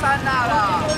山大了。